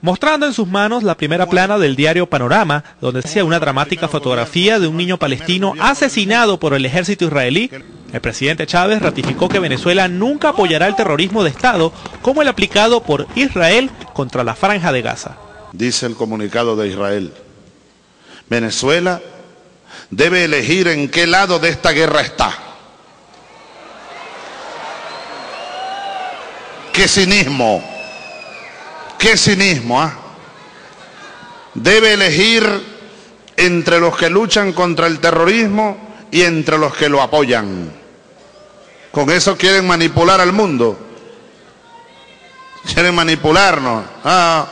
mostrando en sus manos la primera plana del diario Panorama, donde decía una dramática fotografía de un niño palestino asesinado por el ejército israelí. El presidente Chávez ratificó que Venezuela nunca apoyará el terrorismo de Estado como el aplicado por Israel contra la franja de Gaza. Dice el comunicado de Israel, Venezuela debe elegir en qué lado de esta guerra está. ¡Qué cinismo! ¡Qué cinismo! ah! Debe elegir entre los que luchan contra el terrorismo y entre los que lo apoyan. Con eso quieren manipular al mundo. Quieren manipularnos. Ah,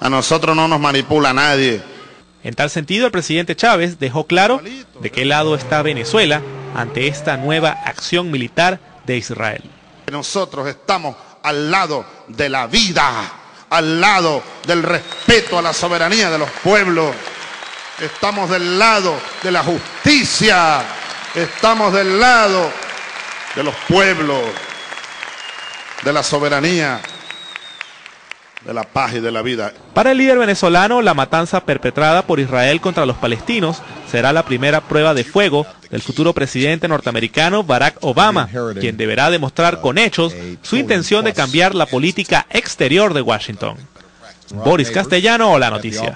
a nosotros no nos manipula nadie. En tal sentido, el presidente Chávez dejó claro de qué lado está Venezuela ante esta nueva acción militar de Israel. Nosotros estamos al lado de la vida, al lado del respeto a la soberanía de los pueblos. Estamos del lado de la justicia, estamos del lado de los pueblos, de la soberanía, de la paz y de la vida. Para el líder venezolano, la matanza perpetrada por Israel contra los palestinos será la primera prueba de fuego del futuro presidente norteamericano Barack Obama, quien deberá demostrar con hechos su intención de cambiar la política exterior de Washington. Boris Castellano, La Noticia.